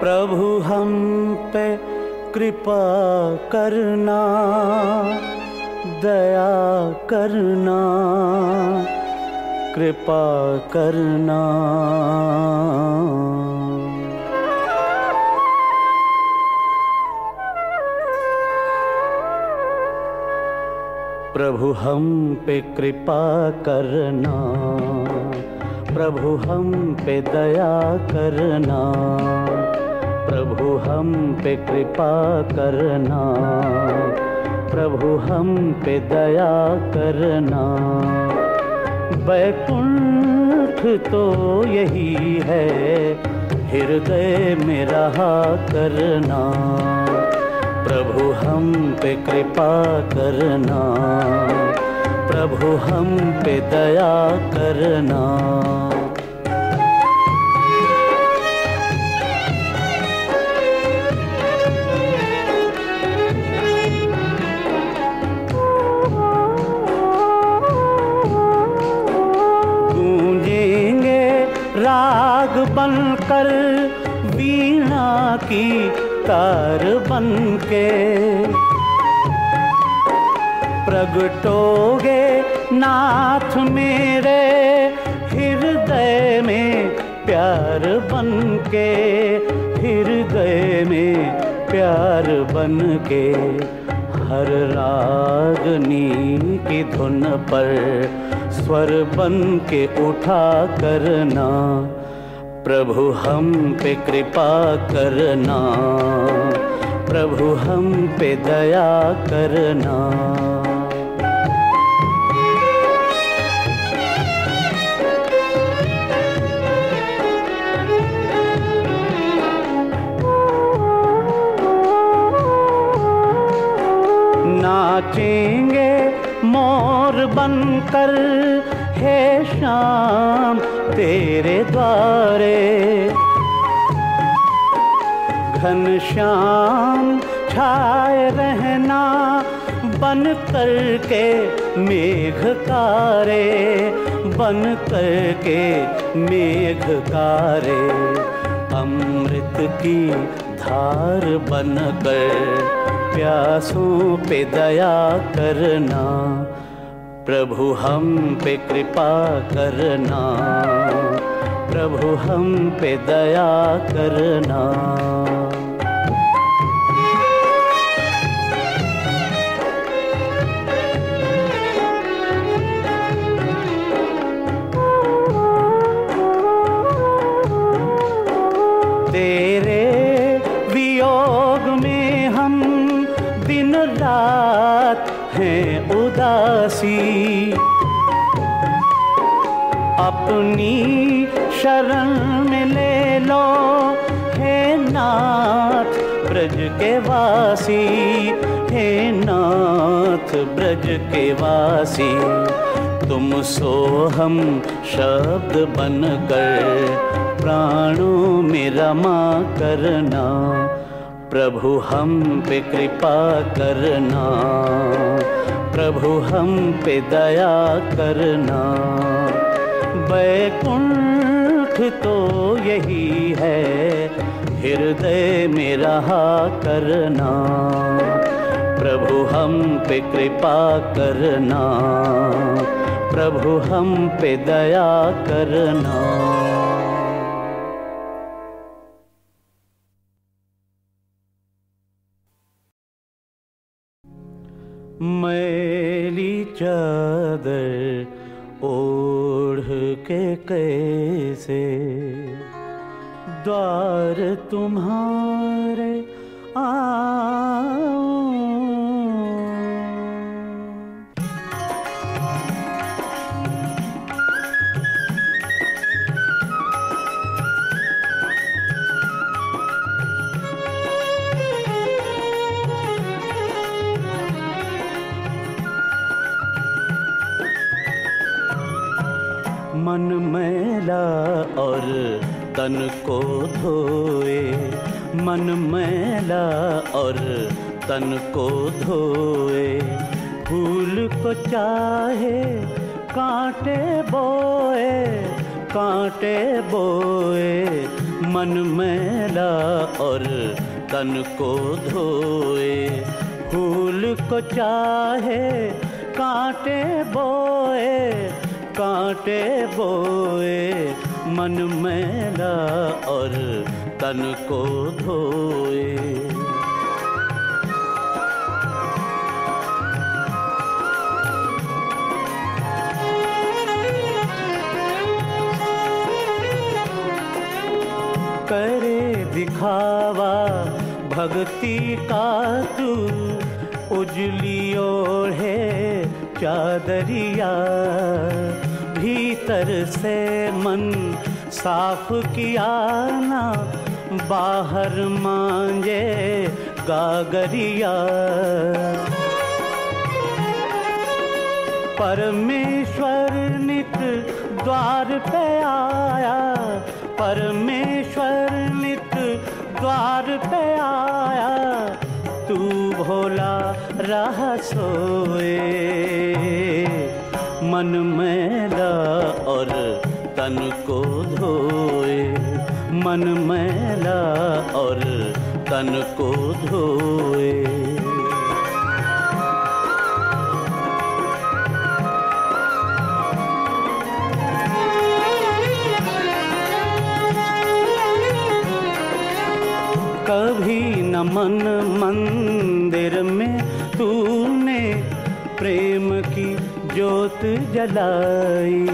प्रभु, हम पे कृपा करना, दया करना, कृपा करना। प्रभु, हम पे कृपा करना, प्रभु, हम पे दया करना। प्रभु, हम पे कृपा करना। प्रभु, हम पे दया करना। बैकुंठ तो यही है, हृदय में रहा करना। प्रभु, हम पे कृपा करना। प्रभु, हम पे दया करना। बनकर वीणा की तार बनके। प्रगटोगे नाथ मेरे हृदय में प्यार बनके, हृदय में प्यार बनके। हर रागनी की धुन पर स्वर बन के उठा करना प्रभु, हम पे कृपा करना। प्रभु, हम पे दया करना। नाचेंगे मोर बनकर, हे शाम तेरे द्वारे। घन श्याम छाए रहना बन कर के मेघकारे बन कर के मेघ कारे। अमृत की धार बन कर प्यासों पे दया करना, प्रभु हम पे कृपा करना। प्रभु हम पे दया करना। तेरे वियोग में हम दिन रात हैं उदासी। अपनी शरण में ले लो, हे नाथ ब्रज के वासी, हे नाथ ब्रज के वासी, तुम सो हम शब्द बनकर प्राणों में रमा करना, प्रभु हम पे कृपा करना, प्रभु हम पे दया करना बैकुंठ तो यही है, हृदय में रहा करना। प्रभु हम पे कृपा करना, प्रभु हम पे दया करना। मैली चादर ओढ़ के कैसे द्वार तुम्हारे आऊँ मैला और तन को धोए, मन मैला और तन को धोए। फूल को चाहे, कांटे बोए कांटे बोए, मन मैला और तन को धोए। फूल को चाहे, कांटे बोए कांटे बोए, मन मैला और तन को धोए। करे दिखावा भक्ति का तू, उजली ओढ़े चादरिया भीतर से मन साफ़ किया ना, बाहर मांगे गागरिया। परमेश्वर नित द्वार पे आया, परमेश्वर नित द्वार पे आया। तू भोला रह सोए। मन मैला और तन को धोए। मन मैला और तन को धोए। कभी न मन मंदिर में तूने प्रेम की ज्योत जलाई।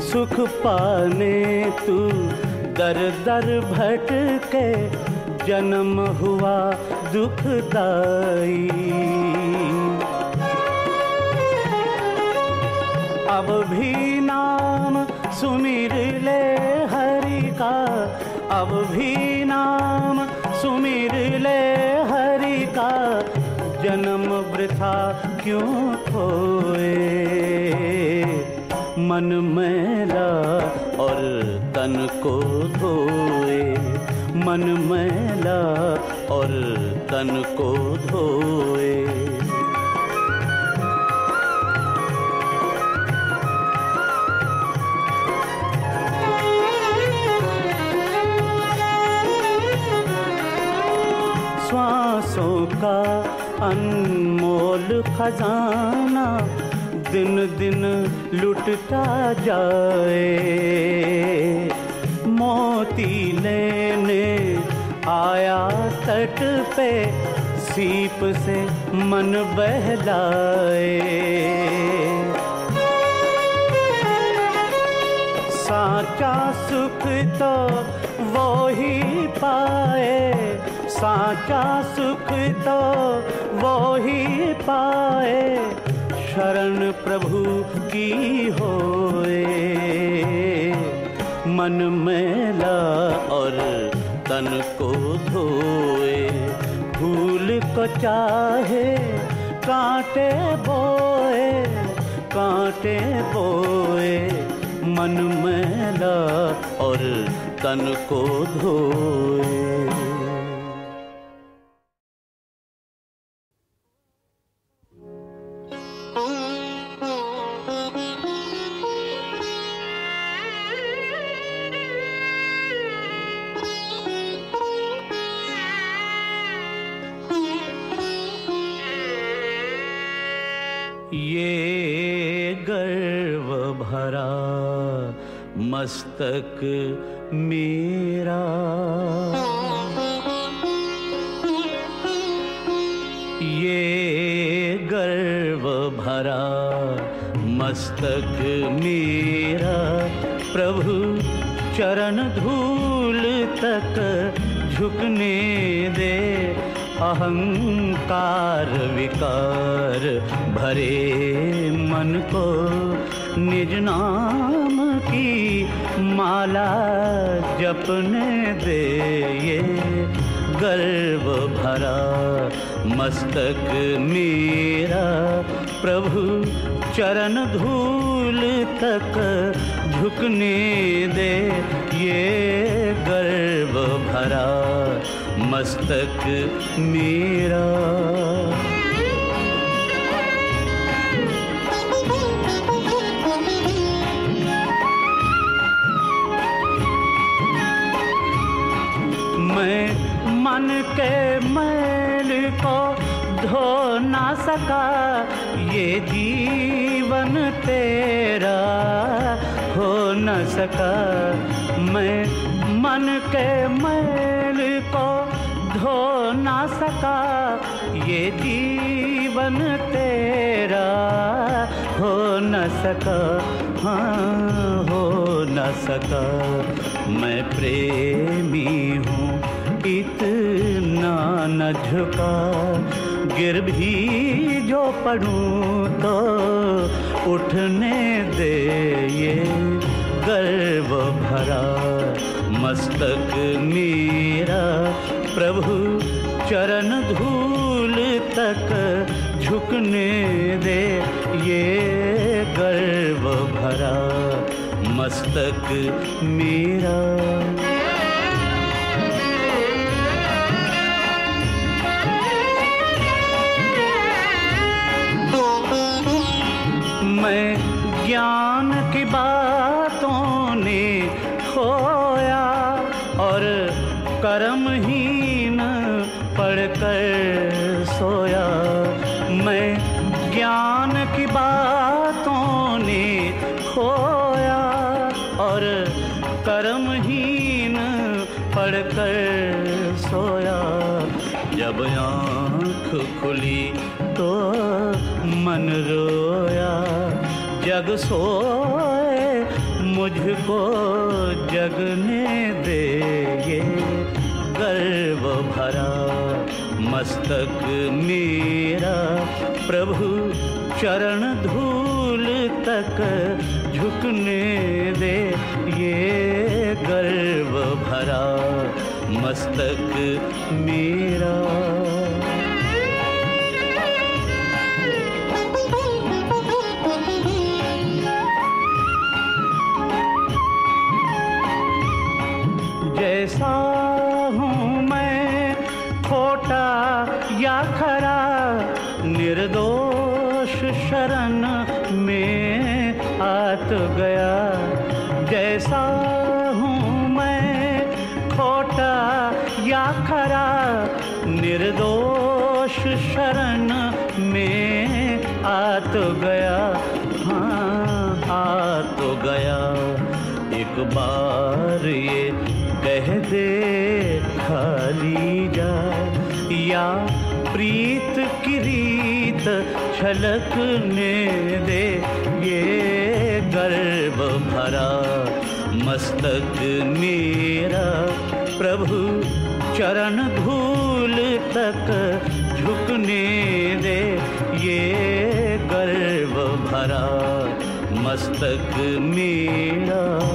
सुख पाने तू दर दर भटके जन्म हुआ दुखदाई अब भी नाम सुमिर ले हरि का, अब भी सुमिर ले हरि का जन्म वृथा क्यों खोए? मन मैला और तन को धोए। मन मैला और तन अनमोल खजाना दिन दिन लुटता जाए। मोती लेने आया तट पे, सीप से मन बहलाए। साचा सुख तो वो ही पाए, साचा सुख तो वो ही पाए, शरण प्रभु की होए। मन मैला और तन को धोए। भूल को चाहे, कांटे बोए कांटे बोए। मन मैला और तन को धोए। मस्तक मेरा। ये गर्व भरा मस्तक मेरा, प्रभु चरण धूल तक झुकने दे। अहंकार विकार भरे मन को निज नाम माला जपने दे ये गर्व भरा मस्तक मेरा। प्रभु चरण धूल तक झुकने दे ये गर्व भरा मस्तक मेरा। के मैल को धो ना सका। ये जीवन तेरा हो न सका। मैं मन के मैल को धो ना सका। ये जीवन तेरा हो न सका। हाँ हो न सका। मैं प्रेमी हूँ। झुका गिर भी जो पढ़ूं तो उठने दे ये गर्व भरा मस्तक मेरा। प्रभु चरण धूल तक झुकने दे ये गर्व भरा मस्तक मेरा। जब आँख खुली तो मन रोया, जग सोए मुझको जगने दे ये गर्व भरा मस्तक मेरा, प्रभु चरण धूल तक झुकने दे। ये गर्व भरा मस्तक मेरा। जैसा हूँ मैं खोटा या खरा, निर्दोष शरण में आ तो गया। जैसा खरा निर्दोष शरण में आ तो गया। हाँ आ तो गया। एक बार ये कह दे, खाली जा। या प्रीत की रीत छलकने दे, ये गर्व भरा मस्तक चरण धूल तक झुकने दे ये गर्व भरा मस्तक मेरा।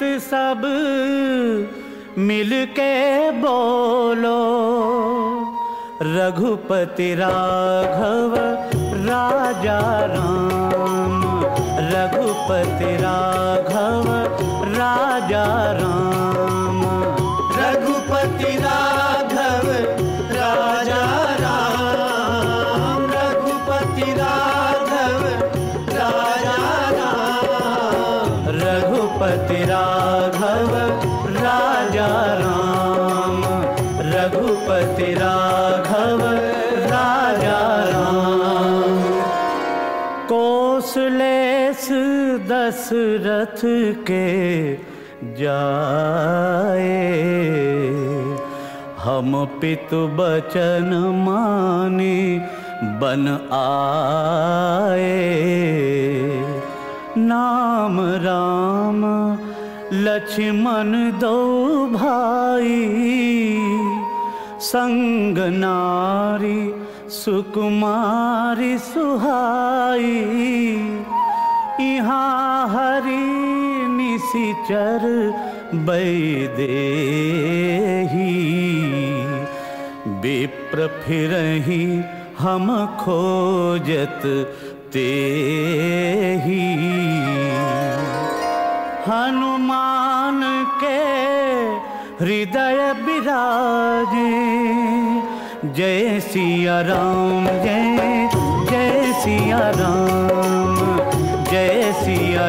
सहित सब मिलके बोलो। रघुपति राघव राजा राम। रघुपति राघव राजा राम। दशरथ के जाए। हम पितु बचन माने बन आए। नाम राम, लक्ष्मण दो भाई। संग नारी, सुकुमारी सुहाई। यहाँ हरि निशिचर बैदेही विप्र फिरही हम खोजत तेही। हनुमान के हृदय विराजे, जय सिया राम, जय जय सिया राम।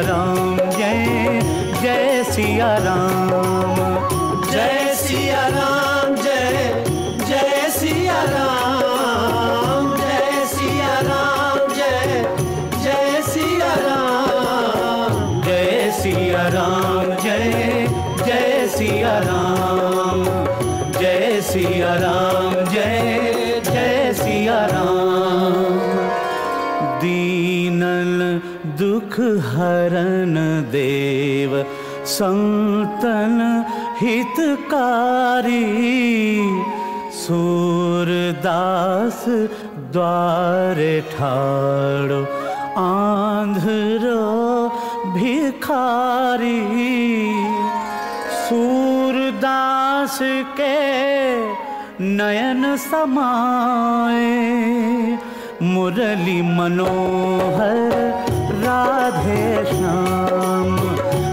राम जय जय सिया राम। हरन देव संतन हितकारी सूरदास द्वारे ठाड़ो आंध्रो भिखारी सूरदास के नयन समाए मुरली मनोहर राधे श्याम।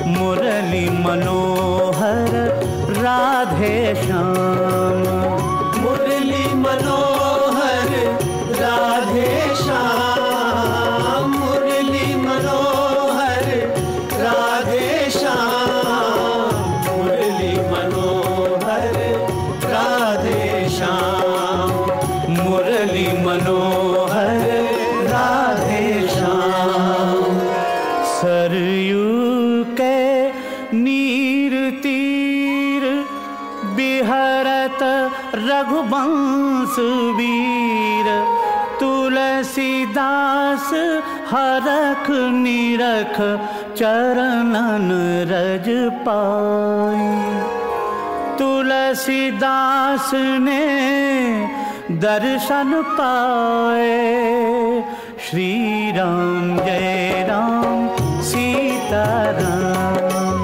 मुरली मनोहर राधे श्याम। तुलसीदास हरख निरख चरणन रज पाई तुलसीदास ने दर्शन पाए। श्री राम जय राम सीता राम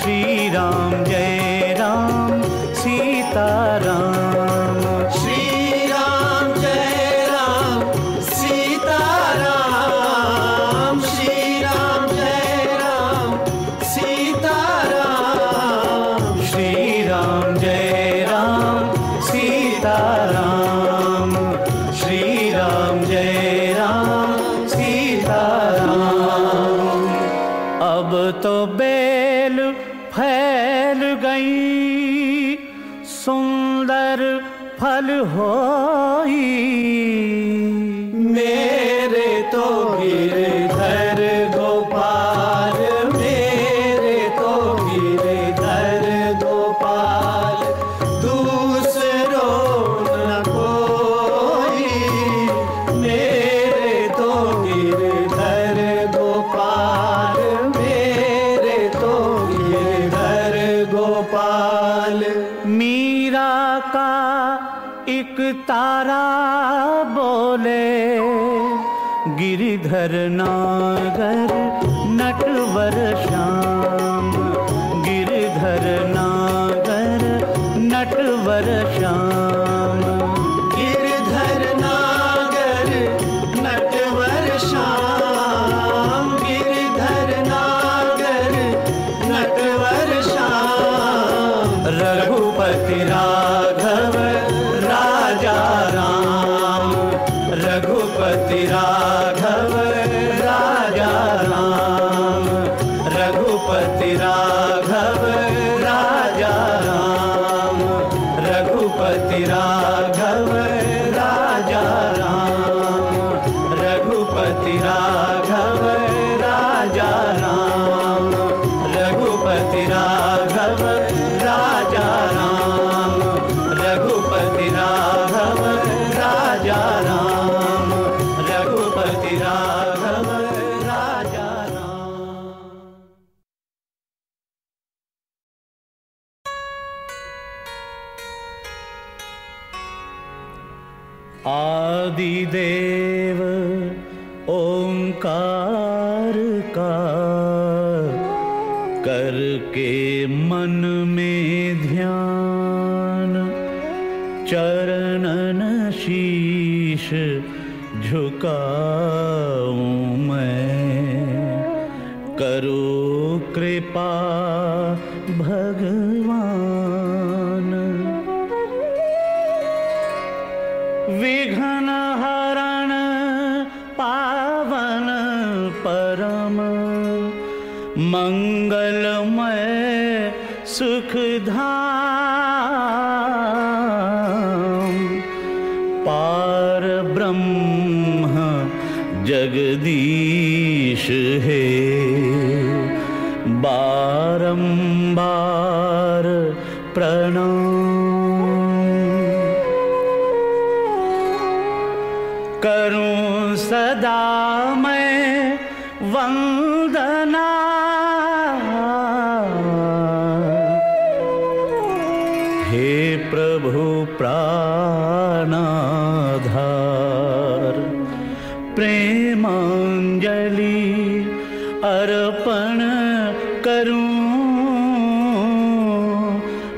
श्री राम जय राम सीता राम अब तो बेल फैल गई सुंदर फल होई। वर्षा ಇದೆ राम। मंगलमय सुखधाम। पार ब्रह्म जगदीश हे। बारंबार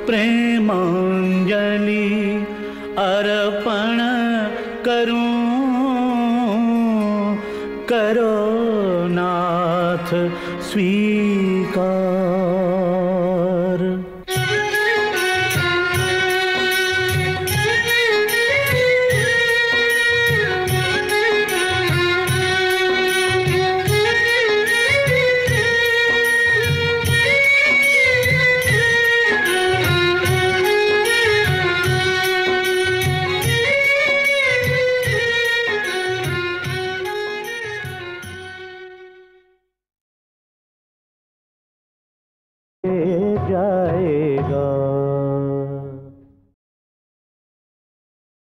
प्रेमांजलि अर्पण करूँ। करो नाथ स्वीकार।